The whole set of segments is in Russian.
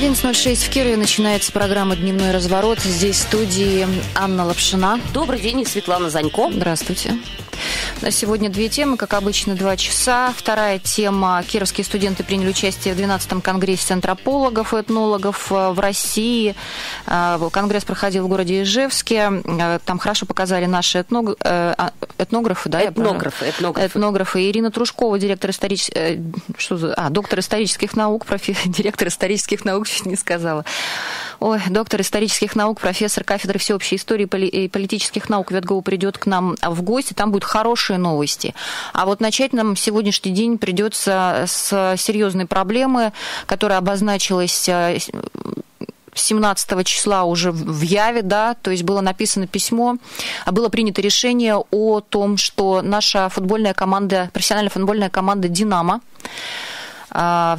11.06 в Кирове начинается программа «Дневной разворот». Здесь в студии Анна Лапшина. Добрый день, Светлана Занько. Здравствуйте. На сегодня две темы, как обычно, два часа. Вторая тема. Кировские студенты приняли участие в 12-м конгрессе антропологов и этнологов э, в России. Э, конгресс проходил в городе Ижевске. Э, там хорошо показали наши этног... А, этнографы, да? Этнографы, этнографы. Этнографы. Ирина Трушкова, директор исторических... Что за... А, доктор исторических наук, профи... директор исторических наук, чуть не сказала. Ой, доктор исторических наук, профессор кафедры всеобщей истории и политических наук ВетГУ придет к нам в гости. Там будет хорошие новости. А вот начать нам сегодняшний день придется с серьезной проблемы, которая обозначилась 17 э, числа уже в Яве, да, то есть было написано письмо, было принято решение о том, что наша футбольная команда, профессиональная футбольная команда «Динамо» а,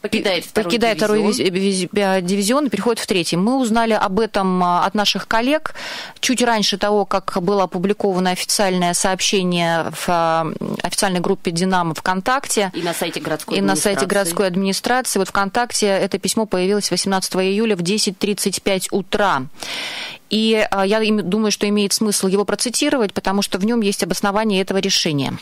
покидает второй покидает дивизион. второй дивизион и переходит в третий. Мы узнали об этом а, от наших коллег чуть раньше того, как было опубликовано официальное сообщение в а, официальной группе «Динамо» ВКонтакте. И на сайте городской и администрации. на сайте городской администрации. Вот ВКонтакте это письмо появилось 18 июля в 10.35 утра. И а, я думаю, что имеет смысл его процитировать, потому что в нем есть обоснование этого решения.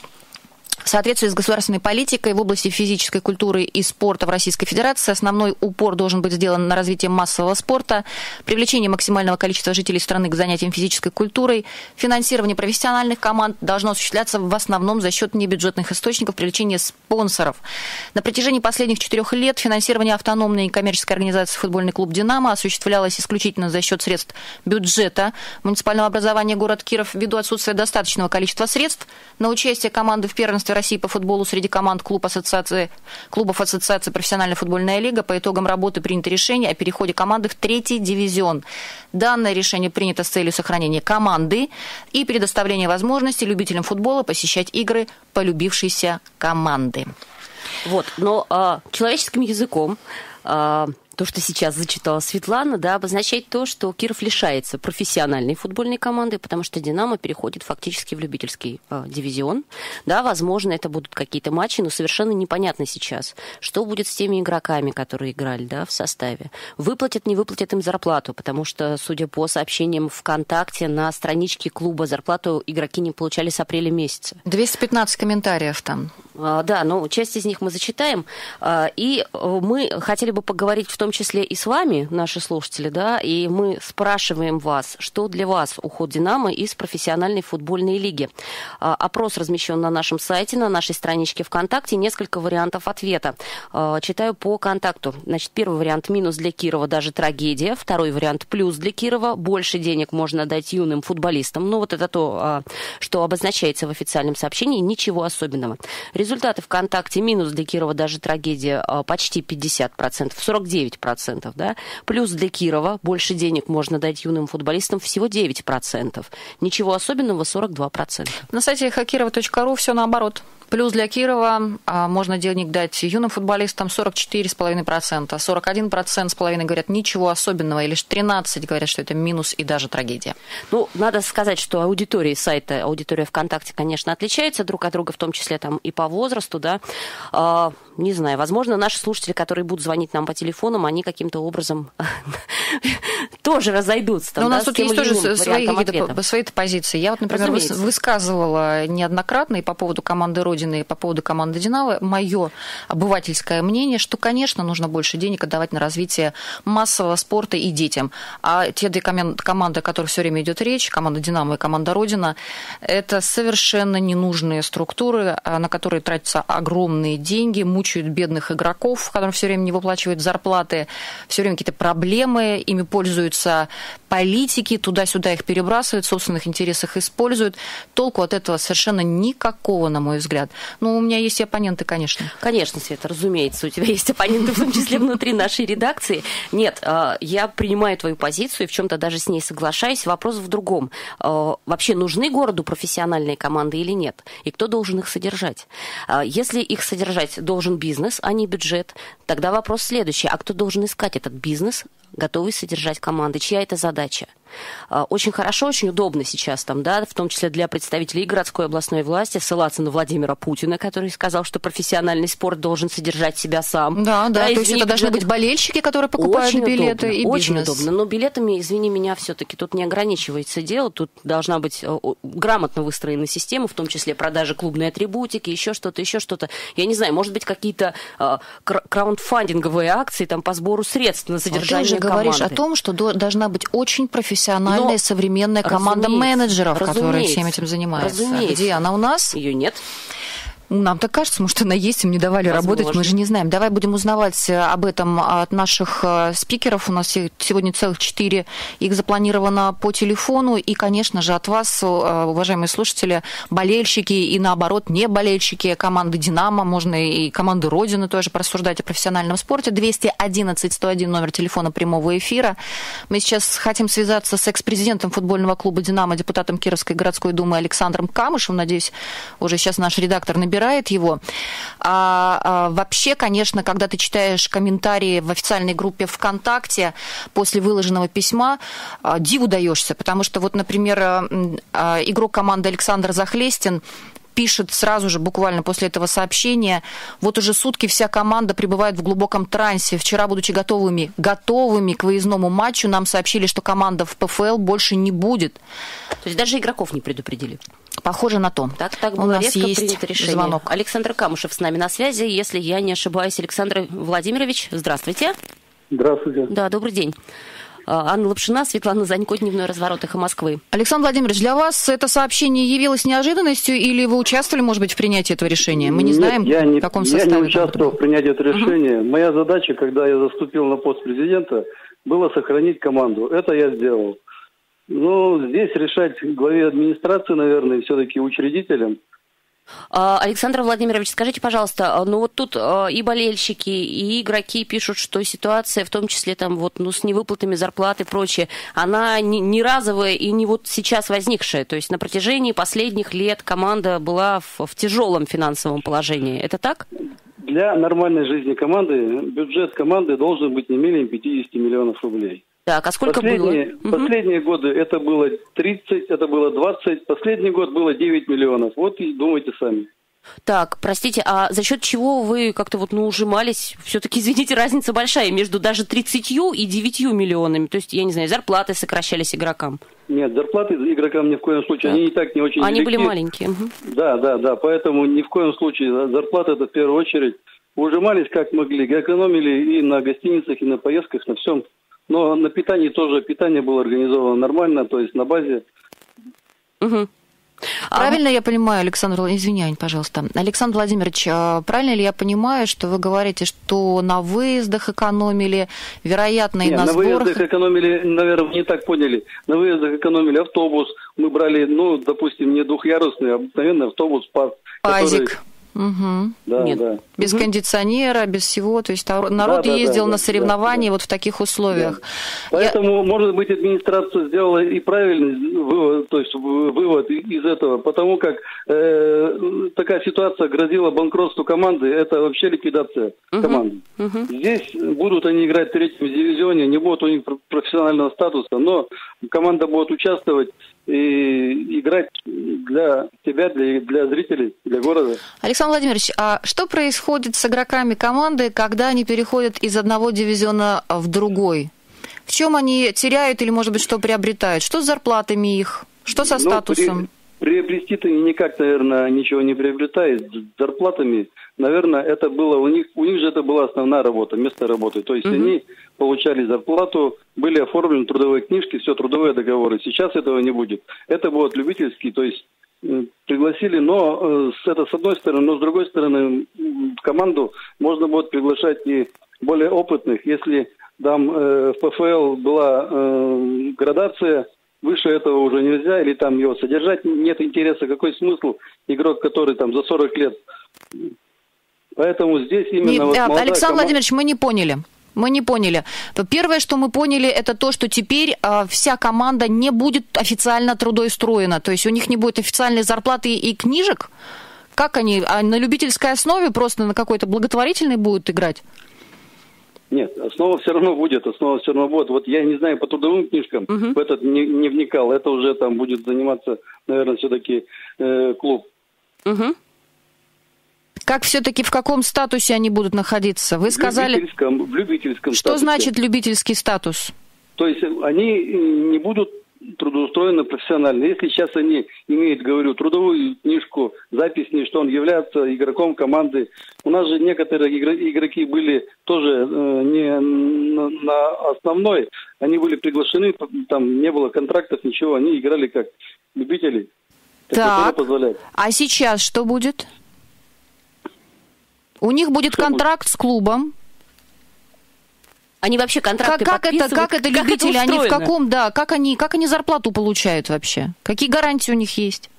В соответствии с государственной политикой в области физической культуры и спорта в Российской Федерации. Основной упор должен быть сделан на развитие массового спорта, привлечение максимального количества жителей страны к занятиям физической культурой, финансирование профессиональных команд должно осуществляться в основном за счет небюджетных источников привлечения спонсоров. На протяжении последних четырех лет финансирование автономной коммерческой организации «Футбольный клуб «Динамо» осуществлялось исключительно за счет средств бюджета муниципального образования город Киров ввиду отсутствия достаточного количества средств на участие команды в первенстве России по футболу среди команд клуб ассоциации, клубов Ассоциации профессиональная футбольная лига. По итогам работы принято решение о переходе команды в третий дивизион. Данное решение принято с целью сохранения команды и предоставления возможности любителям футбола посещать игры полюбившейся команды. Вот, но э, человеческим языком э, то, что сейчас зачитала Светлана, да, обозначает то, что Киров лишается профессиональной футбольной команды, потому что «Динамо» переходит фактически в любительский э, дивизион. Да, возможно, это будут какие-то матчи, но совершенно непонятно сейчас, что будет с теми игроками, которые играли да, в составе. Выплатят, не выплатят им зарплату, потому что, судя по сообщениям ВКонтакте, на страничке клуба зарплату игроки не получали с апреля месяца. 215 комментариев там. А, да, но часть из них мы зачитаем. А, и э, мы хотели бы поговорить в том числе и с вами, наши слушатели, да, и мы спрашиваем вас, что для вас уход «Динамо» из профессиональной футбольной лиги. А, опрос размещен на нашем сайте, на нашей страничке ВКонтакте. Несколько вариантов ответа. Читаю по контакту. Значит, первый вариант – минус для Кирова, даже трагедия. Второй вариант – плюс для Кирова. Больше денег можно дать юным футболистам. Ну, вот это то, что обозначается в официальном сообщении. Ничего особенного. Результаты ВКонтакте минус для Кирова даже трагедия а, почти 50%, 49%, да. Плюс для Кирова больше денег можно дать юным футболистам всего 9%. Ничего особенного 42%. На сайте хакирова.ру все наоборот. Плюс для Кирова а, можно денег дать юным футболистам 44,5%, 41% с половиной говорят ничего особенного, и лишь 13% говорят, что это минус и даже трагедия. Ну, надо сказать, что аудитория сайта, аудитория ВКонтакте, конечно, отличается друг от друга, в том числе там и по возрасту, да. А, не знаю, возможно, наши слушатели, которые будут звонить нам по телефонам, они каким-то образом тоже разойдутся. Но у нас тут есть тоже свои, свои позиции. Я вот, например, высказывала неоднократно и по поводу команды Родины, Родины по поводу команды «Динамо», мое обывательское мнение, что, конечно, нужно больше денег отдавать на развитие массового спорта и детям. А те две команды, о которых все время идет речь, команда «Динамо» и команда «Родина», это совершенно ненужные структуры, а, на которые тратятся огромные деньги, мучают бедных игроков, которым все время не выплачивают зарплаты, все время какие-то проблемы, ими пользуются политики, туда-сюда их перебрасывают, в собственных интересах используют. Толку от этого совершенно никакого, на мой взгляд. Но у меня есть и оппоненты, конечно. Конечно, Света, разумеется, у тебя есть оппоненты, в том числе внутри нашей редакции. Нет, э, я принимаю твою позицию и в чем-то даже с ней соглашаюсь. Вопрос в другом. Э, вообще нужны городу профессиональные команды или нет? И кто должен их содержать? Э, если их содержать должен бизнес, а не бюджет, тогда вопрос следующий. А кто должен искать этот бизнес, готовы содержать команды, чья это задача. А, очень хорошо, очень удобно сейчас там, да, в том числе для представителей городской областной власти ссылаться на Владимира Путина, который сказал, что профессиональный спорт должен содержать себя сам. Да, да, да то есть это должны быть болельщики, которые покупают очень билеты удобно, и Очень бизнес. удобно, но билетами, извини меня, все-таки тут не ограничивается дело, тут должна быть э, грамотно выстроена система, в том числе продажи клубной атрибутики, еще что-то, еще что-то. Я не знаю, может быть, какие-то э, акции там по сбору средств на содержание а команды. говоришь о том, что должна быть очень профессиональная профессиональная Но, современная команда менеджеров, которые всем этим занимаются. Разумеется. Где она у нас? Ее нет. Нам так кажется, может, она есть, им не давали Возможно. работать, мы же не знаем. Давай будем узнавать э, об этом от наших э, спикеров. У нас сегодня целых четыре. Их запланировано по телефону. И, конечно же, от вас, э, уважаемые слушатели, болельщики и, наоборот, не болельщики команды «Динамо», можно и команды «Родины» тоже порассуждать о профессиональном спорте. 211-101 номер телефона прямого эфира. Мы сейчас хотим связаться с экс-президентом футбольного клуба «Динамо», депутатом Кировской городской думы Александром Камышевым. Надеюсь, уже сейчас наш редактор набирает разбирает его. А, а вообще, конечно, когда ты читаешь комментарии в официальной группе ВКонтакте после выложенного письма, а, диву даешься, потому что вот, например, а игрок команды Александр Захлестин пишет сразу же, буквально после этого сообщения, вот уже сутки вся команда пребывает в глубоком трансе. Вчера, будучи готовыми, готовыми к выездному матчу, нам сообщили, что команда в ПФЛ больше не будет. То есть даже игроков не предупредили? Похоже на то. Так, так было У нас резко есть принято решение. Звонок. Александр Камышев с нами на связи. Если я не ошибаюсь, Александр Владимирович, здравствуйте. Здравствуйте. Да, добрый день. А, Анна Лапшина, Светлана Занько, «Дневной разворот» «Эхо Москвы». Александр Владимирович, для вас это сообщение явилось неожиданностью или вы участвовали, может быть, в принятии этого решения? Мы не Нет, знаем, я не, в каком составе. Я не участвовал в принятии этого решения. Угу. Моя задача, когда я заступил на пост президента, было сохранить команду. Это я сделал. Ну, здесь решать главе администрации, наверное, все-таки учредителям. А, Александр Владимирович, скажите, пожалуйста, а, ну вот тут а, и болельщики, и игроки пишут, что ситуация, в том числе там вот, ну, с невыплатами зарплат и прочее, она не, не разовая и не вот сейчас возникшая. То есть на протяжении последних лет команда была в, в тяжелом финансовом положении. Это так? Для нормальной жизни команды бюджет команды должен быть не менее 50 миллионов рублей. Так, а сколько последние, было? Последние угу. годы это было 30, это было 20, последний год было 9 миллионов. Вот и думайте сами. Так, простите, а за счет чего вы как-то вот, ну, ужимались? Все-таки, извините, разница большая между даже 30 и 9 миллионами. То есть, я не знаю, зарплаты сокращались игрокам. Нет, зарплаты игрокам ни в коем случае, так. они и так не очень Они велики. были маленькие. Угу. Да, да, да, поэтому ни в коем случае зарплаты это в первую очередь ужимались как могли, экономили и на гостиницах, и на поездках, на всем. Но на питании тоже питание было организовано нормально, то есть на базе. Угу. Правильно а... я понимаю, Александр, извиняй, пожалуйста. Александр Владимирович, а правильно ли я понимаю, что вы говорите, что на выездах экономили, вероятно, и Нет, на, на сборах... выездах экономили, наверное, не так поняли. На выездах экономили автобус. Мы брали, ну, допустим, не двухъярусный, а обыкновенный автобус, паз. Пазик. Который Угу. Да, Нет, да. Без угу. кондиционера, без всего. То есть народ да, ездил да, на соревнования да, вот в таких условиях. Да. Поэтому, Я... может быть, администрация сделала и правильный вывод, то есть вывод из этого, потому как э, такая ситуация грозила банкротству команды, это вообще ликвидация угу. команды. Угу. Здесь будут они играть в третьем дивизионе, не будет у них профессионального статуса, но команда будет участвовать и играть для тебя, для, для зрителей, для города. Александр Владимирович, а что происходит с игроками команды, когда они переходят из одного дивизиона в другой? В чем они теряют или, может быть, что приобретают? Что с зарплатами их? Что со ну, статусом? При, приобрести-то никак, наверное, ничего не приобретает. С зарплатами наверное, это было у них, у них же это была основная работа, место работы. То есть угу. они получали зарплату, были оформлены трудовые книжки, все трудовые договоры. Сейчас этого не будет. Это будут любительские, то есть пригласили, но э, это с одной стороны, но с другой стороны в команду можно будет приглашать и более опытных. Если там э, в ПФЛ была э, градация, выше этого уже нельзя, или там его содержать нет интереса, какой смысл игрок, который там за 40 лет Поэтому здесь именно... Не, вот Александр команда... Владимирович, мы не поняли. Мы не поняли. Первое, что мы поняли, это то, что теперь э, вся команда не будет официально трудоустроена. То есть у них не будет официальной зарплаты и книжек. Как они? А на любительской основе просто на какой-то благотворительной будут играть? Нет, основа все равно будет, основа все равно будет. Вот я не знаю, по трудовым книжкам uh в этот не, не вникал. Это уже там будет заниматься, наверное, все-таки э, клуб. uh Как все-таки в каком статусе они будут находиться? Вы сказали... В любительском, в любительском Что статусе. значит любительский статус? То есть они не будут трудоустроены профессионально. Если сейчас они имеют, говорю, трудовую книжку, запись, что он является игроком команды. У нас же некоторые игроки были тоже э, не на основной, они были приглашены, там не было контрактов, ничего, они играли как любители. Так, а сейчас что будет? У них будет контракт будет? с клубом, они вообще контракты как, как это, как это любители, как это они в каком, да, как они, как они зарплату получают вообще? Какие гарантии у них есть?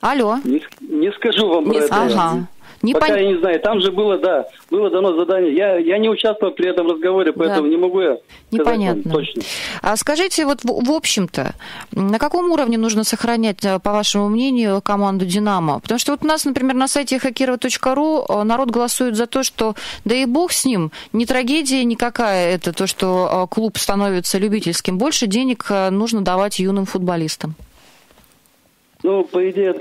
Алло. Не, не скажу вам не, про это. Ага. Не Пока пон... я не знаю. Там же было, да, было дано задание. Я, я не участвовал при этом разговоре, поэтому да. не могу я Непонятно. сказать точно. А скажите, вот в, в общем-то, на каком уровне нужно сохранять, э, по вашему мнению, команду «Динамо»? Потому что вот у нас, например, на сайте хакирова.ру э, народ голосует за то, что да и бог с ним, не трагедия никакая это то, что э, клуб становится любительским. Больше денег нужно давать юным футболистам. Ну, по идее,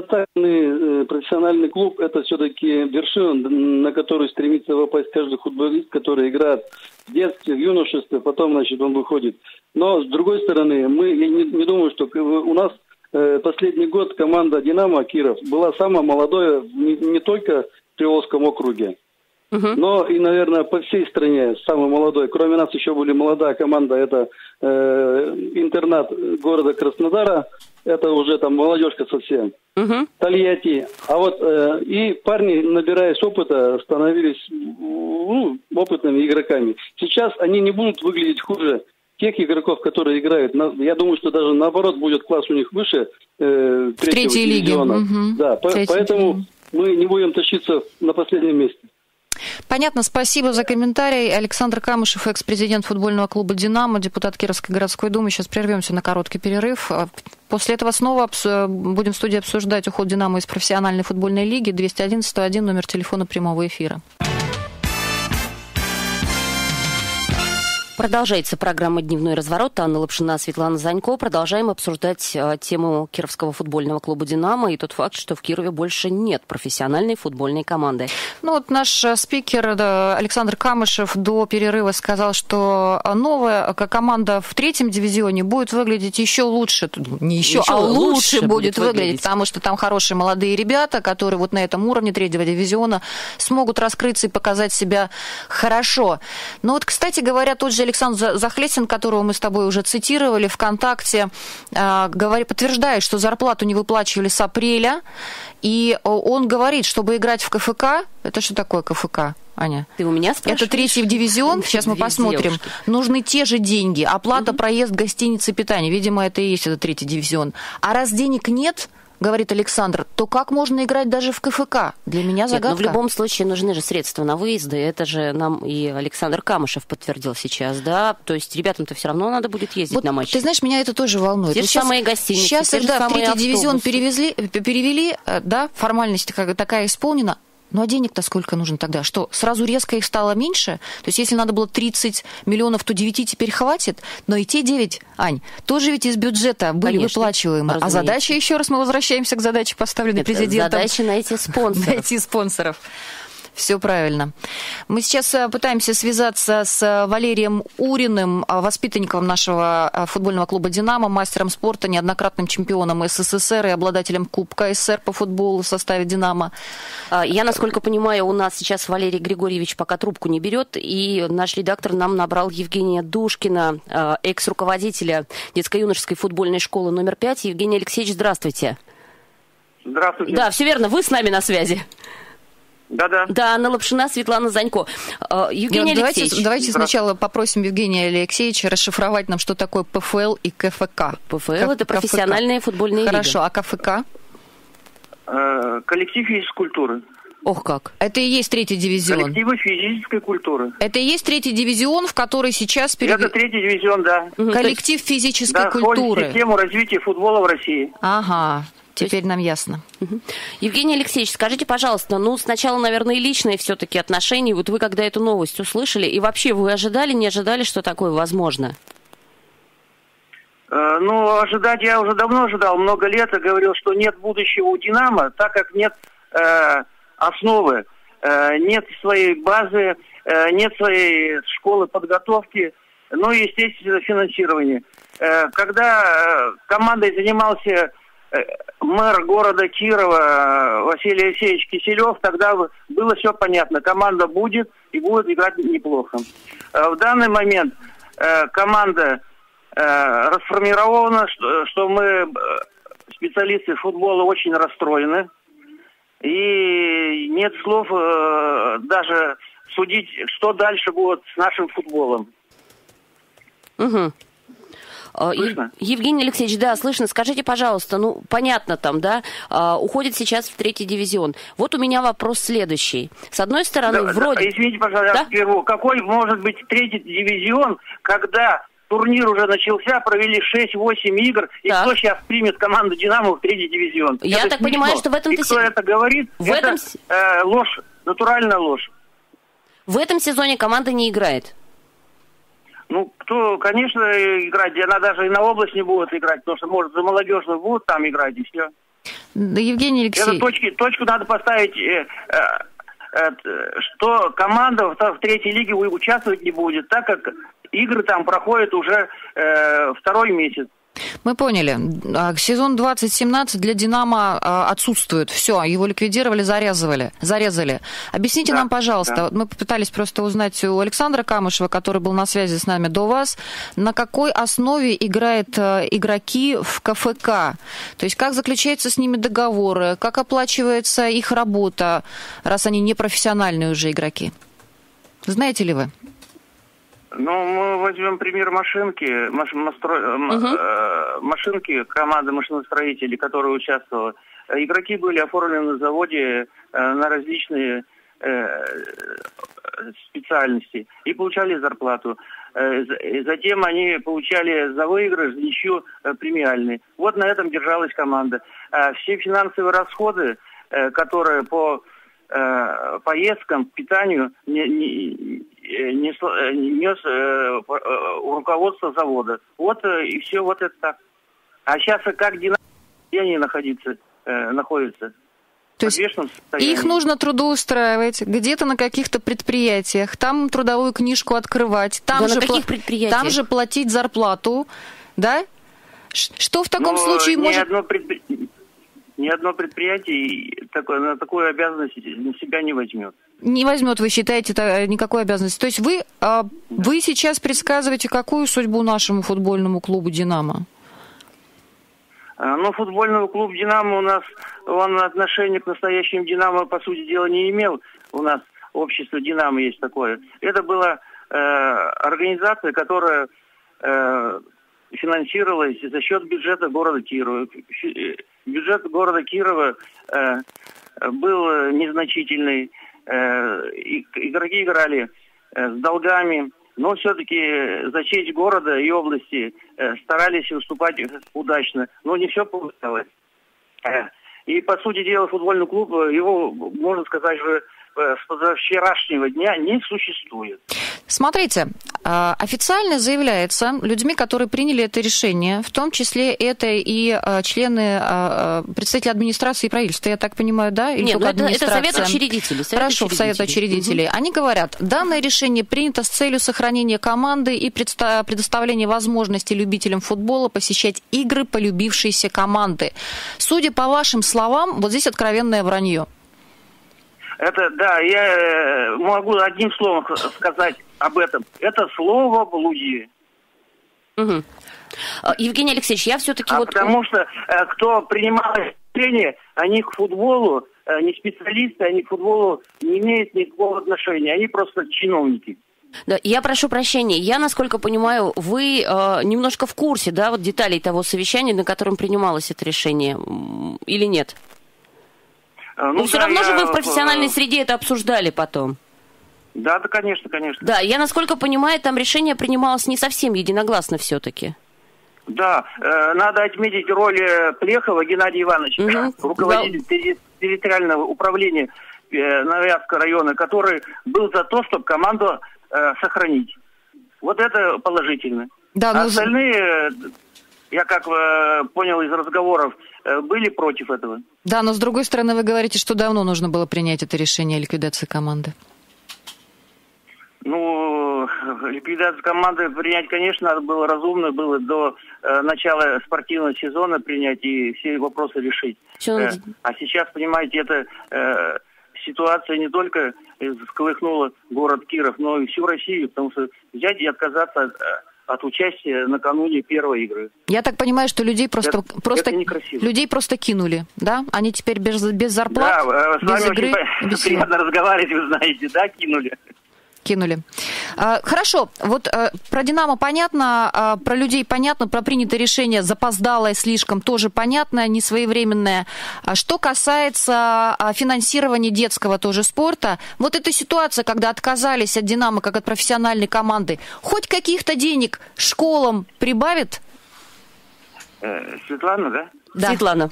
Тотальный э, профессиональный клуб – это все-таки вершина, на которую стремится попасть каждый футболист, который играет в детстве, в юношестве, потом, значит, он выходит. Но, с другой стороны, мы, я не, не думаю, что у нас э, последний год команда «Динамо» Киров была самая молодая не, не только в Приволжском округе, Uh-huh. Но и, наверное, по всей стране самый молодой. Кроме нас еще были молодая команда. Это э, интернат города Краснодара. Это уже там молодежка совсем. Uh-huh. Тольятти. А вот э, и парни, набираясь опыта, становились ну, опытными игроками. Сейчас они не будут выглядеть хуже тех игроков, которые играют. Я думаю, что даже наоборот будет класс у них выше э, третьей лиги. Угу. Да, по- поэтому мы не будем тащиться на последнем месте. Понятно, спасибо за комментарий. Александр Камышев, экс-президент футбольного клуба «Динамо», депутат Кировской городской думы. Сейчас прервемся на короткий перерыв. А после этого снова будем в студии обсуждать уход «Динамо» из профессиональной футбольной лиги. 211-101, номер телефона прямого эфира. Продолжается программа «Дневной разворот». Анна Лапшина, Светлана Занько. Продолжаем обсуждать э, тему Кировского футбольного клуба «Динамо» и тот факт, что в Кирове больше нет профессиональной футбольной команды. Ну вот наш э, спикер Александр Камышев до перерыва сказал, что новая команда в третьем дивизионе будет выглядеть еще лучше. Не еще, еще а лучше, лучше будет, будет выглядеть, выглядеть, потому что там хорошие молодые ребята, которые вот на этом уровне третьего дивизиона смогут раскрыться и показать себя хорошо. Но вот, кстати говоря, тот же Александр Захлесин, которого мы с тобой уже цитировали, ВКонтакте, э, говорит, подтверждает, что зарплату не выплачивали с апреля, и он говорит, чтобы играть в КФК, это что такое КФК? Аня? Ты у меня спрашиваешь? Это третий дивизион, сейчас мы посмотрим. Девушки. Нужны те же деньги, оплата, угу. проезд, гостиница, питание. Видимо, это и есть этот третий дивизион. А раз денег нет, говорит Александр, то как можно играть даже в КФК? Для меня загадка. Нет, но в любом случае нужны же средства на выезды. Это же нам и Александр Камышев подтвердил сейчас, да? То есть ребятам-то все равно надо будет ездить вот, на матч. Ты знаешь, меня это тоже волнует. Те же сейчас, самые гостиницы, Сейчас, те да, в третий автобусы. дивизион перевезли, перевели, э, да, формальность такая исполнена, ну а денег-то сколько нужно тогда? Что, сразу резко их стало меньше? То есть если надо было 30 миллионов, то 9 теперь хватит? Но и те 9, Ань, тоже ведь из бюджета были Конечно, выплачиваемы. А задача, еще раз мы возвращаемся к задаче, поставленной Это президентом. Задача найти спонсоров. Найти спонсоров. Все правильно. Мы сейчас э, пытаемся связаться с э, Валерием Уриным, э, воспитанником нашего футбольного клуба «Динамо», мастером спорта, неоднократным чемпионом СССР и обладателем Кубка СССР по футболу в составе «Динамо». А, я, насколько понимаю, у нас сейчас Валерий Григорьевич пока трубку не берет, и наш редактор нам набрал Евгения Душкина, экс-руководителя детско-юношеской футбольной школы номер 5. Евгений Алексеевич, здравствуйте. Здравствуйте. Да, все верно, вы с нами на связи. Да-да. Да, Анна Лапшина, Светлана Занько. Э, Евгений Нет, Алексеевич. Давайте, давайте сначала попросим Евгения Алексеевича расшифровать нам, что такое ПФЛ и КФК. ПФЛ – это профессиональные футбольные Хорошо, а КФК? Э, коллектив физкультуры. Ох как. Это и есть третий дивизион. Коллективы физической культуры. Это и есть третий дивизион, в который сейчас... Перед... Это третий дивизион, да. Коллектив физической да, культуры. систему развития футбола в России. Ага. Теперь нам ясно. Евгений Алексеевич, скажите, пожалуйста, ну, сначала, наверное, и личные все-таки отношения. Вот вы когда эту новость услышали, и вообще вы ожидали, не ожидали, что такое возможно? Э, ну, ожидать я уже давно ожидал, много лет, и говорил, что нет будущего у «Динамо», так как нет э, основы, э, нет своей базы, э, нет своей школы подготовки, ну и, естественно, финансирования. Э, когда э, командой занимался мэр города Кирова э, Василий Алексеевич Киселев, тогда было все понятно. Команда будет и будет играть неплохо. Э, в данный момент команда расформирована, что мы, специалисты футбола, очень расстроены. И нет слов даже судить, что дальше будет с нашим футболом. Угу. А, слышно? Евгений Алексеевич, да, слышно. Скажите, пожалуйста, ну, понятно там, да, а, уходит сейчас в третий дивизион. Вот у меня вопрос следующий. С одной стороны, да, вроде... Да, извините, пожалуйста, да? первого. Какой может быть третий дивизион, когда турнир уже начался, провели 6-8 игр, и так. кто сейчас примет команду «Динамо» в третий дивизион? Я это так смешно. понимаю, что в этом... И кто это говорит, в это этом... э, ложь, натуральная ложь. В этом сезоне команда не играет? Ну, кто, конечно, играть, она даже и на область не будет играть, потому что, может, за молодежную будут там играть, и все. Да, Евгений Алексеевич... Это точки, точку надо поставить, э, э, э, что команда в, в третьей лиге участвовать не будет, так как игры там проходят уже э, второй месяц. Мы поняли. А, сезон 2017 для «Динамо» а, отсутствует. Все, его ликвидировали, зарезали. зарезали. Объясните да, нам, пожалуйста, да. мы попытались просто узнать у Александра Камышева, который был на связи с нами до вас, на какой основе играют а, игроки в КФК? То есть как заключаются с ними договоры, как оплачивается их работа, раз они не профессиональные уже игроки? Знаете ли вы? Ну, мы возьмем пример машинки, маш, мастро, угу. машинки команды машиностроителей, которая участвовала. Игроки были оформлены на заводе э, на различные э, специальности и получали зарплату. Затем они получали за выигрыш, ничью премиальные. Вот на этом держалась команда. А все финансовые расходы, которые по поездкам, питанию не, не, Э, нес, э, нес э, руководство завода. Вот и все вот это так. А сейчас как где они находятся, э, находятся? То есть их нужно трудоустраивать где-то на каких-то предприятиях, там трудовую книжку открывать, там, да же, на каких предприятиях? там же платить зарплату, да? Что в таком Но случае ни может... Одно предпри... Ни одно предприятие такое, на такую обязанность на себя не возьмет не возьмет, вы считаете, э, никакой обязанности. То есть вы, а, вы сейчас предсказываете, какую судьбу нашему футбольному клубу «Динамо»? А, ну, футбольный клуб «Динамо» у нас, он отношения к настоящему «Динамо», по сути дела, не имел. У нас общество «Динамо» есть такое. Это была э, организация, которая э, финансировалась за счет бюджета города Кирова. Э, бюджет города Кирова э, был незначительный. Э, игроки играли э, с долгами, но все-таки за честь города и области э, старались выступать удачно, но не все получалось. И, по сути дела, футбольный клуб, его, можно сказать, же с позавчерашнего дня не существует. Смотрите, а, официально заявляется людьми, которые приняли это решение, в том числе это и а, члены, а, представители администрации и правительства, я так понимаю, да? Или Нет, ну это, это совет учредителей. Совет Хорошо, учредителей. совет учредителей. Угу. Они говорят, данное решение принято с целью сохранения команды и предоставления возможности любителям футбола посещать игры полюбившейся команды. Судя по вашим словам, вот здесь откровенное вранье. Это, да, я э, могу одним словом сказать об этом. Это слово блудие. Угу. Евгений Алексеевич, я все-таки а вот... Потому что э, кто принимал решение, они к футболу, э, не специалисты, они к футболу не имеют никакого отношения. Они просто чиновники. Да, я прошу прощения. Я, насколько понимаю, вы э, немножко в курсе, да, вот деталей того совещания, на котором принималось это решение, или нет? Ну, Но да, все равно я... же вы в профессиональной среде это обсуждали потом. Да, да, конечно, конечно. Да, я, насколько понимаю, там решение принималось не совсем единогласно все-таки. Да, э, надо отметить роль э, Плехова Геннадия Ивановича, угу. руководителя территориального управления э, Новоярского района, который был за то, чтобы команду э, сохранить. Вот это положительно. Да, но... Остальные, э, я как э, понял из разговоров, э, были против этого. Да, но с другой стороны, вы говорите, что давно нужно было принять это решение о ликвидации команды. Ну, ликвидацию команды принять, конечно, было разумно, было до э, начала спортивного сезона принять и все вопросы решить. Э, а сейчас, понимаете, это э, ситуация не только сколыхнула город Киров, но и всю Россию, потому что взять и отказаться от, э, от участия накануне первой игры. Я так понимаю, что людей просто, это, просто это людей просто кинули, да? Они теперь без, без зарплат, да, э, с без вами игры, очень без приятно разговаривать, вы знаете, да, кинули кинули. А, хорошо, вот э, про «Динамо» понятно, а, про людей понятно, про принятое решение запоздалое слишком тоже понятно, несвоевременное. А что касается финансирования детского тоже спорта, вот эта ситуация, когда отказались от «Динамо» как от профессиональной команды, хоть каких-то денег школам прибавит? Э, Светлана, да? Да. Светлана.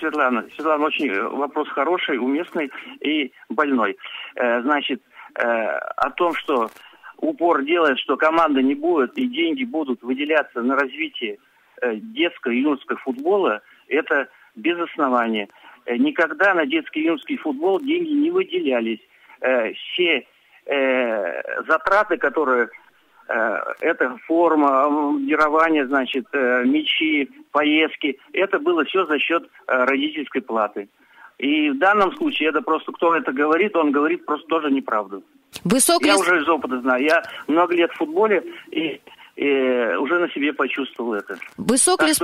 Светлана, Светлана, очень вопрос хороший, уместный и больной. Э, значит, Э, о том, что упор делает, что команда не будет и деньги будут выделяться на развитие э, детского и юношеского футбола, это без основания. Э, никогда на детский и юношеский футбол деньги не выделялись. Все затраты, которые это форма, мирование, значит, мячи, поездки, это было все за счет родительской платы. И в данном случае это просто кто это говорит, он говорит просто тоже неправду. Высок Я уже из опыта знаю. Я много лет в футболе и, и уже на себе почувствовал это. Высок так ли...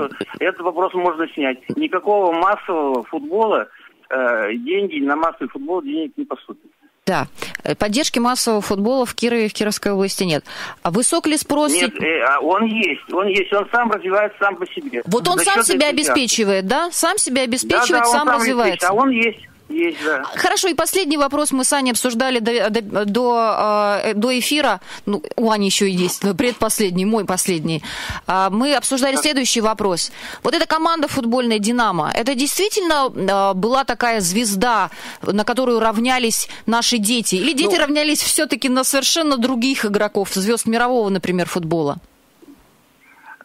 этот вопрос можно снять. Никакого массового футбола, э, деньги на массовый футбол денег не поступит. Да, поддержки массового футбола в Кирове и в Кировской области нет. А высок ли спрос? Нет, э, а он есть, он есть, он сам развивается сам по себе. Вот он сам себя обеспечивает, да? Сам себя обеспечивает, да, да, сам, сам развивается. А он есть. Есть, да. Хорошо, и последний вопрос мы с Аней обсуждали до, до, до, э, до эфира. Ну, у Ани еще есть предпоследний, мой последний. А, мы обсуждали следующий вопрос. Вот эта команда футбольная «Динамо», это действительно а, была такая звезда, на которую равнялись наши дети? Или дети ну, равнялись все-таки на совершенно других игроков, звезд мирового, например, футбола?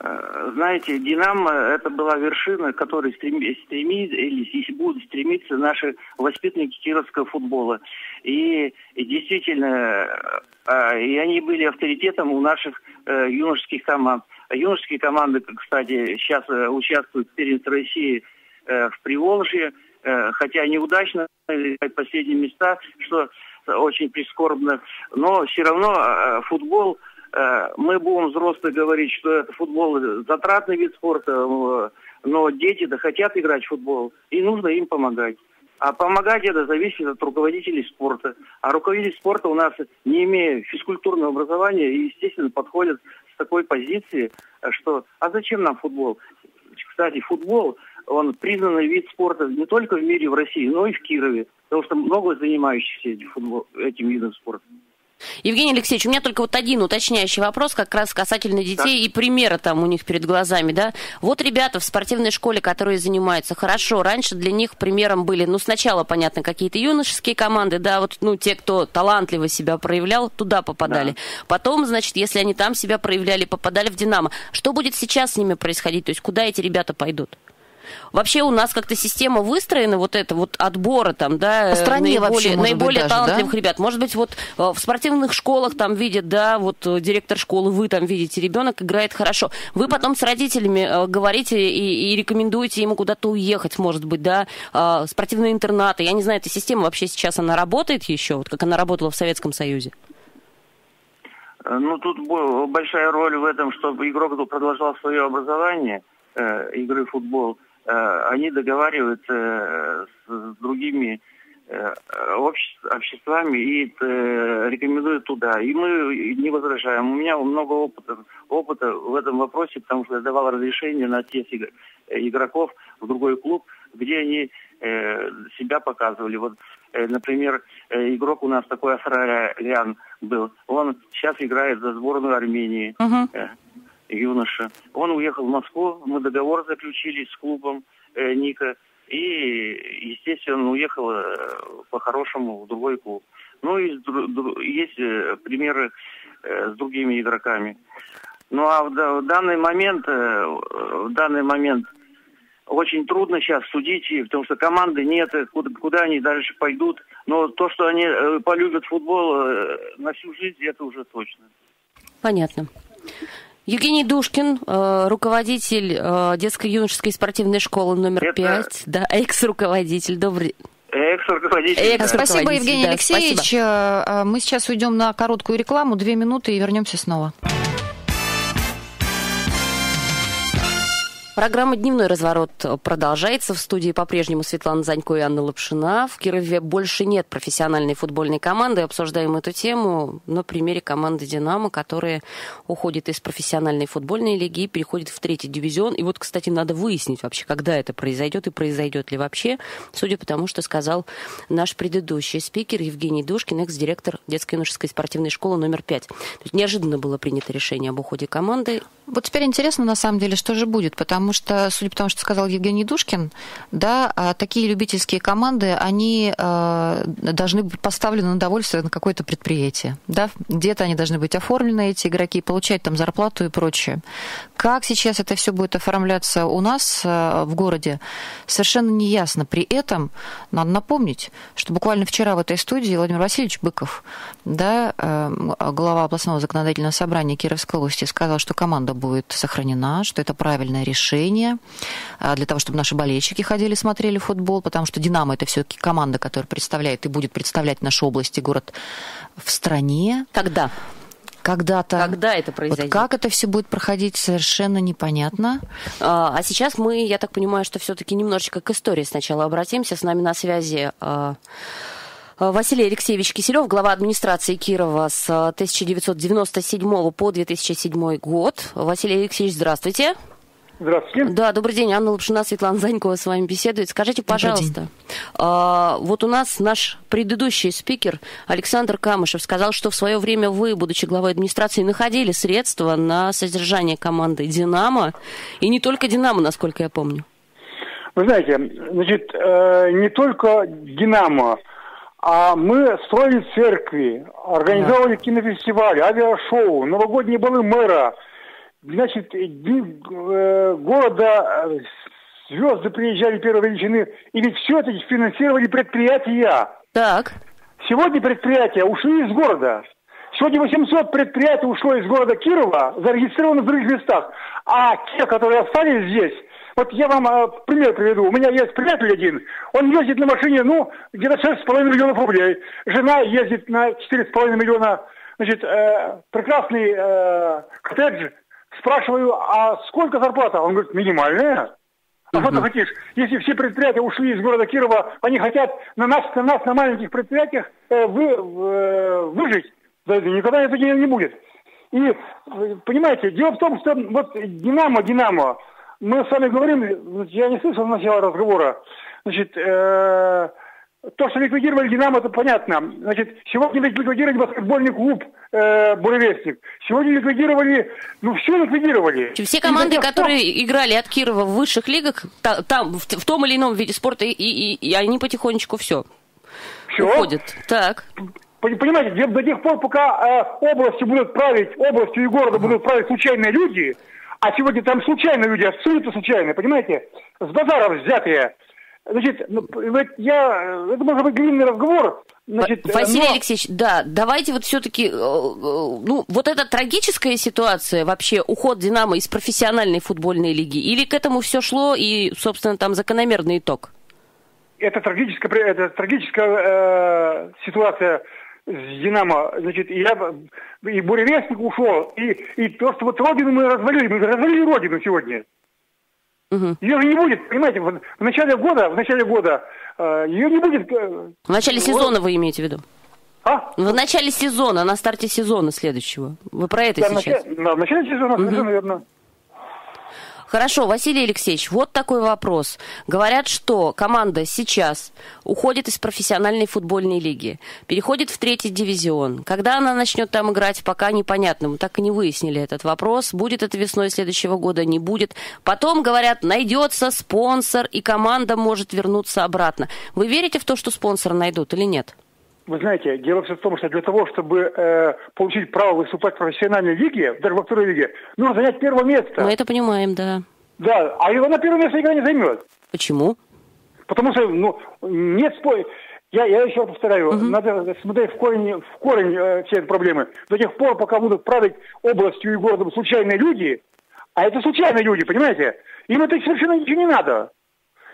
Э, знаете, Динамо это была вершина, к которой стремились или будут стремиться наши воспитанники кировского футбола. И, и действительно, э, и они были авторитетом у наших э, юношеских команд. Юношеские команды, кстати, сейчас участвуют в первенстве России в Приволжье, хотя неудачно последние места, что очень прискорбно. Но все равно футбол Э, мы будем взрослые говорить, что это футбол затратный вид спорта, э, но дети-то хотят играть в футбол, и нужно им помогать. А помогать это зависит от руководителей спорта. А руководители спорта у нас, не имея физкультурного образования, естественно, подходят с такой позиции, что «а зачем нам футбол?» Кстати, футбол, он признанный вид спорта не только в мире, в России, но и в Кирове, потому что много занимающихся этим, футбол, этим видом спорта. Евгений Алексеевич, у меня только вот один уточняющий вопрос, как раз касательно детей да. и примера там у них перед глазами, да. Вот ребята в спортивной школе, которые занимаются хорошо, раньше для них примером были, ну, сначала, понятно, какие-то юношеские команды, да, вот, ну, те, кто талантливо себя проявлял, туда попадали. Да. Потом, значит, если они там себя проявляли, попадали в «Динамо». Что будет сейчас с ними происходить? То есть куда эти ребята пойдут? Вообще у нас как-то система выстроена, вот это вот отбора там, да, По стране наиболее, вообще, наиболее быть, талантливых да? ребят. Может быть, вот э, в спортивных школах там видят, да, вот э, директор школы, вы там видите, ребенок играет хорошо. Вы потом с родителями э, говорите и, и рекомендуете ему куда-то уехать, может быть, да, спортивные интернаты. Я не знаю, эта система вообще сейчас, она работает еще, вот как она работала в Советском Союзе? Ну, тут большая роль в этом, чтобы игрок продолжал свое образование э, игры в футбол – они договариваются э, с другими э, обществами и рекомендуют туда. И мы не возражаем. У меня много опыта, опыта в этом вопросе, потому что я давал разрешение на тех игроков в другой клуб, где они себя показывали. Вот, например, игрок у нас такой Асралян был. Он сейчас играет за сборную Армении. Uh-huh. Юноша. Он уехал в Москву, мы договор заключили с клубом э, Ника. И, естественно, он уехал э, по-хорошему в другой клуб. Ну и есть э, примеры э, с другими игроками. Ну а в, данный момент, в данный момент очень трудно сейчас судить, потому что команды нет, куда, куда они дальше пойдут. Но то, что они полюбят футбол на всю жизнь, это уже точно. Понятно. Евгений Душкин, руководитель детско-юношеской спортивной школы номер это... 5, да, экс-руководитель. Добрый, Экс-руководитель. Экс спасибо, Евгений да, Алексеевич. Спасибо. Мы сейчас уйдем на короткую рекламу, две минуты и вернемся снова. Программа «Дневной разворот» продолжается. В студии по-прежнему Светлана Занько и Анна Лапшина. В Кирове больше нет профессиональной футбольной команды. Обсуждаем эту тему на примере команды «Динамо», которая уходит из профессиональной футбольной лиги и переходит в третий дивизион. И вот, кстати, надо выяснить вообще, когда это произойдет и произойдет ли вообще, судя по тому, что сказал наш предыдущий спикер Евгений Душкин, экс-директор детской юношеской спортивной школы номер 5. То есть неожиданно было принято решение об уходе команды. Вот теперь интересно, на самом деле, что же будет, потому что, судя по тому, что сказал Евгений Душкин, да, а такие любительские команды, они э, должны быть поставлены на довольствие на какое-то предприятие, да, где-то они должны быть оформлены, эти игроки, получать там зарплату и прочее. Как сейчас это все будет оформляться у нас э, в городе, совершенно не ясно. При этом надо напомнить, что буквально вчера в этой студии Владимир Васильевич Быков, да, э, глава областного законодательного собрания Кировской области, сказал, что команда будет сохранена, что это правильное решение а, для того, чтобы наши болельщики ходили, смотрели футбол, потому что «Динамо» — это все-таки команда, которая представляет и будет представлять нашу область и город в стране. Когда? когда-то. Когда это произойдет? Вот как это все будет проходить, совершенно непонятно. А, а сейчас мы, я так понимаю, что все-таки немножечко к истории сначала обратимся. С нами на связи а, Василий Алексеевич Киселев, глава администрации Кирова с 1997 э, по 2007 год. Василий Алексеевич, здравствуйте. Здравствуйте. Да, добрый день. Анна Лапшина, Светлана Занькова с вами беседует. Скажите, пожалуйста, а, вот у нас наш предыдущий спикер Александр Камышев сказал, что в свое время вы, будучи главой администрации, находили средства на содержание команды «Динамо». И не только «Динамо», насколько я помню. Вы знаете, значит, э, не только «Динамо», а мы строили церкви, организовывали да. кинофестивали, авиашоу, новогодние балы мэра. Значит, дни э, города, э, звезды приезжали первой величины. И ведь все это финансировали предприятия. Так. Сегодня предприятия ушли из города. Сегодня 800 предприятий ушло из города Кирова, зарегистрировано в других местах. А те, которые остались здесь, вот я вам э, пример приведу. У меня есть приятель один, он ездит на машине, ну, где-то 6,5 миллионов рублей. Жена ездит на 4,5 миллиона. Значит, э, прекрасный э, коттедж. Спрашиваю, а сколько зарплата? Он говорит, минимальная. А что ты хотишь? Если все предприятия ушли из города Кирова, они хотят на нас, на нас, на маленьких предприятиях э, вы, э, выжить. Да, никогда этого не, не будет. И, э, понимаете, дело в том, что вот Динамо, Динамо, мы с вами говорим, я не слышал начала разговора, значит, э, то, что ликвидировали «Динамо», это понятно. Значит, сегодня ликвидировали баскетбольный клуб э, «Буревестник». Сегодня ликвидировали, ну, все ликвидировали. Все команды, и, которые кто... играли от Кирова в высших лигах, там, в, в том или ином виде спорта, и, и, и они потихонечку все, все? уходят. Так. Понимаете, до тех пор, пока э, областью будут править, областью и городом будут править случайные люди, а сегодня там случайно люди, абсолютно случайно, понимаете? С базаров взятые. Значит, ну, я, это может быть длинный разговор. Значит, Василий но... Алексеевич, да, давайте вот все-таки, э, э, ну, вот эта трагическая ситуация, вообще уход Динамо из профессиональной футбольной лиги, или к этому все шло и, собственно, там закономерный итог? Это трагическая, это трагическая э, ситуация с Динамо, значит, я, и Буревестник ушел, и, и то, что вот Родину мы развалили, мы развалили Родину сегодня. Угу. Ее же не будет, понимаете, в, в начале года, в начале года э, ее не будет. Э, в начале сезона вы имеете в виду? А? В начале сезона, на старте сезона следующего. Вы про это да, сейчас? В начале, да, в начале сезона, угу. совершенно верно. Хорошо, Василий Алексеевич, вот такой вопрос. Говорят, что команда сейчас уходит из профессиональной футбольной лиги, переходит в третий дивизион. Когда она начнет там играть, пока непонятно. Мы так и не выяснили этот вопрос. Будет это весной следующего года, не будет. Потом, говорят, найдется спонсор, и команда может вернуться обратно. Вы верите в то, что спонсора найдут или нет? Вы знаете, дело все в том, что для того, чтобы э, получить право выступать в профессиональной лиге, даже во второй лиге, нужно занять первое место. Мы это понимаем, да. Да, а его на первое место никогда не займет. Почему? Потому что, ну, нет споря. Я, я еще повторяю, угу. надо смотреть в корень, в корень э, все эти проблемы. До тех пор, пока будут править областью и городом случайные люди, а это случайные люди, понимаете? Им это совершенно ничего не надо.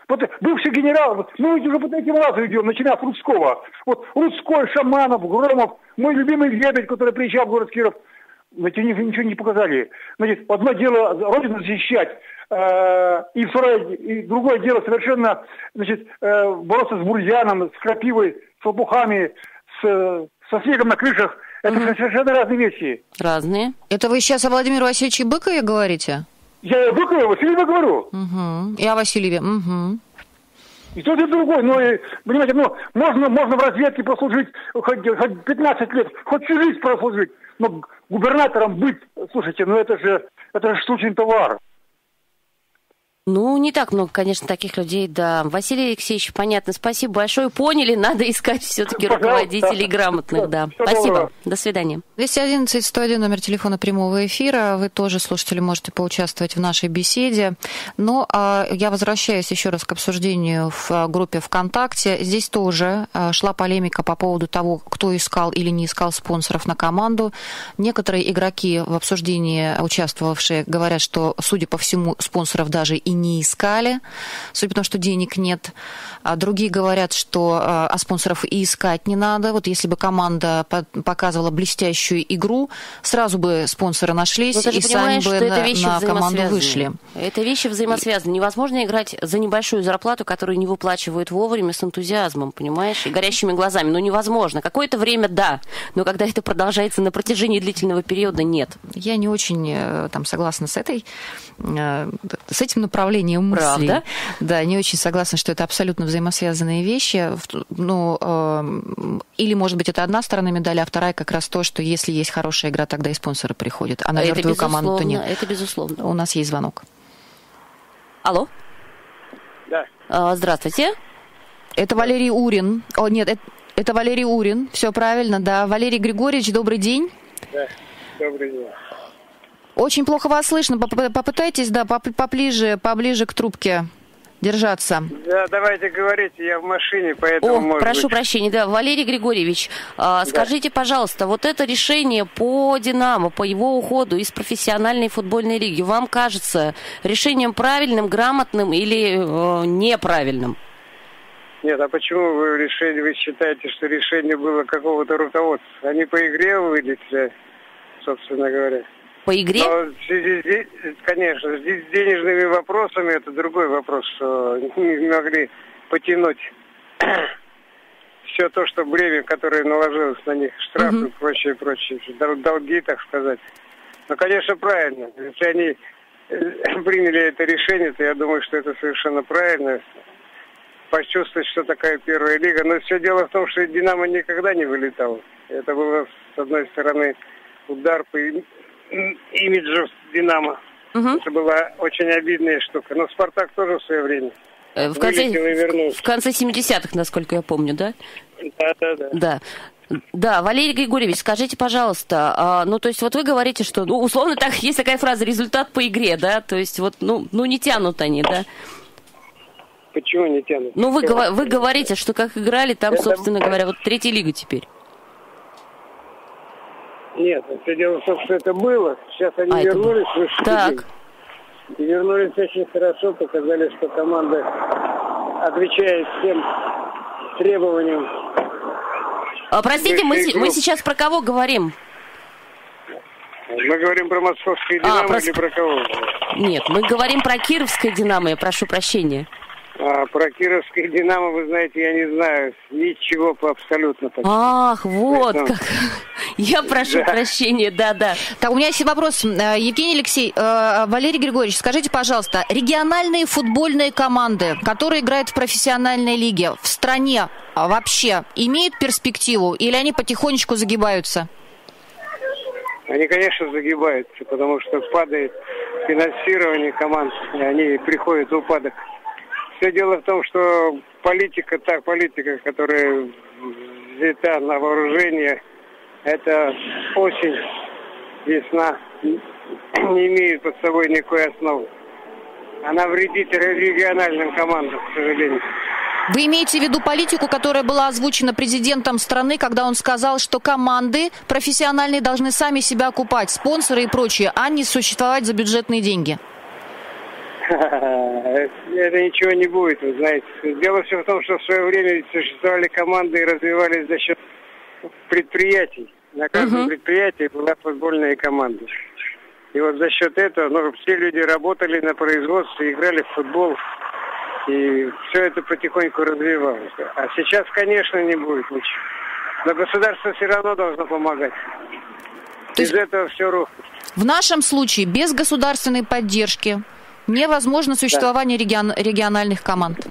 Вот бывший генерал, вот, мы уже по этим лазу идем, начиная с Рудского. Вот Рудской, Шаманов, Громов, мой любимый Лебедь, который приезжал в город Киров. Значит, ничего не показали. Значит, одно дело Родину защищать, э, и второе, и другое дело совершенно, значит, э, бороться с бурьяном, с крапивой, с лопухами, с, со снегом на крышах. Это угу. совершенно разные вещи. Разные. Это вы сейчас о Владимире Васильевиче Быкове говорите? Я о Быкове, Васильеве говорю. Угу. И о Васильеве. Угу. И тот, и другой. Ну, и, понимаете, ну, можно, можно в разведке прослужить хоть, хоть 15 лет, хоть всю жизнь прослужить. Но губернатором быть, слушайте, ну это же, это же штучный товар. Ну, не так много, конечно, таких людей, да. Василий Алексеевич, понятно, спасибо большое. Поняли, надо искать все-таки руководителей грамотных, да. Спасибо. До свидания. 211 101 номер телефона прямого эфира. Вы тоже, слушатели, можете поучаствовать в нашей беседе. Но а, я возвращаюсь еще раз к обсуждению в а, группе ВКонтакте. Здесь тоже а, шла полемика по поводу того, кто искал или не искал спонсоров на команду. Некоторые игроки в обсуждении участвовавшие говорят, что, судя по всему, спонсоров даже и не искали, судя по тому, что денег нет. А другие говорят, что а, а спонсоров и искать не надо. Вот если бы команда показывала блестящую игру, сразу бы спонсоры нашлись и сами бы на, на команду вышли. Это вещи взаимосвязаны. Невозможно играть за небольшую зарплату, которую не выплачивают вовремя с энтузиазмом, понимаешь, и горящими глазами. Ну, невозможно. Какое-то время да, но когда это продолжается на протяжении длительного периода, нет. Я не очень э, там согласна с этой, э, с этим направлением мысли. Правда? Да, не очень согласна, что это абсолютно взаимосвязанные вещи. Ну, э, или, может быть, это одна сторона медали, а вторая как раз то, что если есть хорошая игра, тогда и спонсоры приходят. А на это мертвую команду то нет. Это безусловно. У нас есть звонок. Алло? Да. А, здравствуйте. Это Валерий Урин. О, нет, это, это Валерий Урин. Все правильно, да. Валерий Григорьевич, добрый день. Да, добрый день. Очень плохо вас слышно. Попытайтесь, да, поближе, поближе к трубке держаться. Да, давайте говорите, я в машине, поэтому, О, прошу быть... прощения, да, Валерий Григорьевич, да. скажите, пожалуйста, вот это решение по «Динамо», по его уходу из профессиональной футбольной лиги, вам кажется решением правильным, грамотным или э, неправильным? Нет, а почему вы решили, вы считаете, что решение было какого-то руководства? Они по игре вылетели, собственно говоря. По игре? Но, конечно, здесь с денежными вопросами это другой вопрос, что не могли потянуть все то, что бремя, которое наложилось на них, штрафы угу. и прочее, прочее, долги, так сказать. Ну, конечно, правильно. Если они э, приняли это решение, то я думаю, что это совершенно правильно. Почувствовать, что такая первая лига. Но все дело в том, что Динамо никогда не вылетал. Это было, с одной стороны, удар по имиджу Динамо. Угу. Это была очень обидная штука. Но Спартак тоже в свое время. Э, в конце, в конце 70-х, насколько я помню, да? Да, да, да. Да. Да, Валерий Григорьевич, скажите, пожалуйста, а, ну, то есть вот вы говорите, что, ну, условно так, есть такая фраза, результат по игре, да, то есть вот, ну, ну не тянут они, да? Почему не тянут? Ну, вы, вы говорите, что как играли, там, собственно говоря, вот третья лига теперь. Нет, все дело в том, что это было. Сейчас они а вернулись в высший Так. И вернулись очень хорошо, показали, что команда отвечает всем требованиям. А, простите, мы, мы сейчас про кого говорим? Мы говорим про московское «Динамо» а, про... или про кого? Нет, мы говорим про кировское «Динамо», я прошу прощения. А про кировских «Динамо», вы знаете, я не знаю ничего по абсолютно. Почти. Ах, вот Поэтому... как. Я прошу да. прощения, да-да. Так, у меня есть вопрос. Э, Евгений Алексей, э, Валерий Григорьевич, скажите, пожалуйста, региональные футбольные команды, которые играют в профессиональной лиге, в стране вообще имеют перспективу или они потихонечку загибаются? Они, конечно, загибаются, потому что падает финансирование команд, и они приходят в упадок. Все дело в том, что политика, та политика, которая взята на вооружение, это осень, весна, не имеет под собой никакой основы. Она вредит региональным командам, к сожалению. Вы имеете в виду политику, которая была озвучена президентом страны, когда он сказал, что команды профессиональные должны сами себя окупать, спонсоры и прочее, а не существовать за бюджетные деньги? Это ничего не будет, вы знаете. Дело все в том, что в свое время существовали команды и развивались за счет предприятий. На каждом uh-huh. предприятии была футбольная команда. И вот за счет этого ну, все люди работали на производстве, играли в футбол. И все это потихоньку развивалось. А сейчас, конечно, не будет ничего. Но государство все равно должно помогать. То Без этого все рухнет. В нашем случае без государственной поддержки невозможно существование да. регион, региональных команд.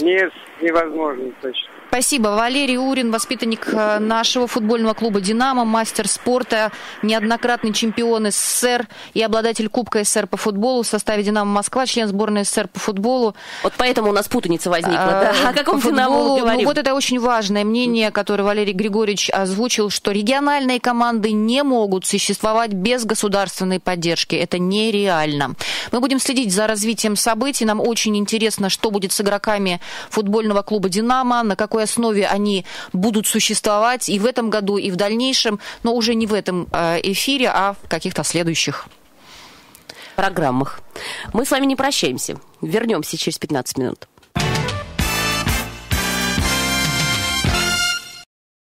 Нет, невозможно точно. Спасибо. Валерий Урин, воспитанник э, нашего футбольного клуба «Динамо», мастер спорта, неоднократный чемпион СССР и обладатель Кубка СССР по футболу в составе «Динамо Москва», член сборной СССР по футболу. Вот поэтому у нас путаница возникла, да? Э, О каком «Динамо» говорим? Ну, вот это очень важное мнение, которое Валерий Григорьевич озвучил, что региональные команды не могут существовать без государственной поддержки. Это нереально. Мы будем следить за развитием событий. Нам очень интересно, что будет с игроками футбольного клуба «Динамо», на какой какой основе они будут существовать и в этом году, и в дальнейшем, но уже не в этом э, эфире, а в каких-то следующих программах. Мы с вами не прощаемся. Вернемся через 15 минут.